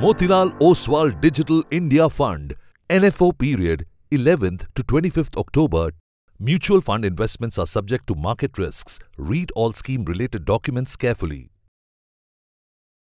Motilal Oswal Digital India Fund, NFO period 11th to 25th October. Mutual fund investments are subject to market risks. Read all scheme related documents carefully.